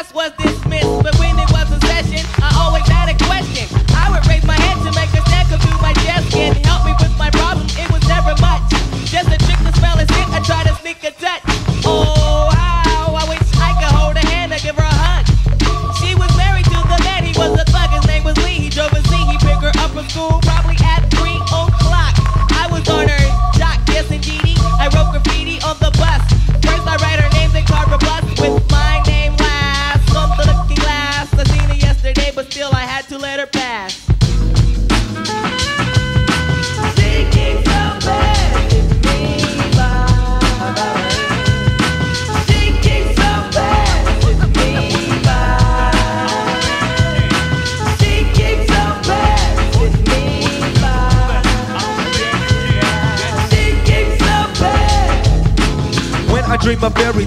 What's was this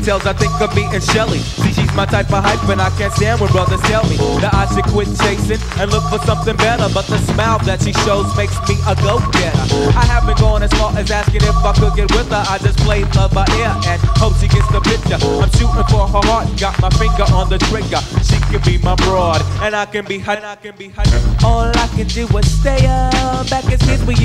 tales, I think of me and Shelly. See, she's my type of hype, and I can't stand when brothers tell me that I should quit chasing and look for something better. But the smile that she shows makes me a go-getter. I haven't gone as far as asking if I could get with her. I just play love by ear and hope she gets the picture. I'm shooting for her heart, got my finger on the trigger. She can be my broad, and I can be her. and I can be hot. All I can do is stay up. Back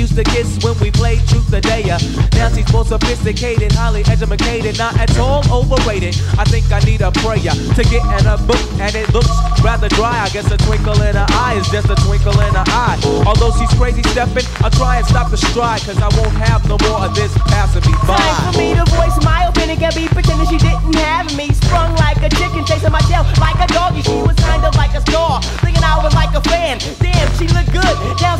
used to kiss when we played truth or dare. Now she's more sophisticated, highly educated, not at all overrated. I think I need a prayer to get in a book, and it looks rather dry. I guess a twinkle in her eye is just a twinkle in her eye. Although she's crazy stepping, I'll try and stop the stride, cause I won't have no more of this passing me by. Time for me to voice my opinion, can be pretending she didn't have me. Sprung like a chicken, chasing my tail like a doggy. She was kind of like a star, thinking I was like a fan. Damn, she looked good. Downside,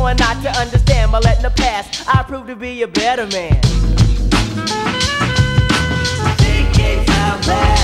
born not to understand. But letting the past, I proved to be a better man. Thinking how bad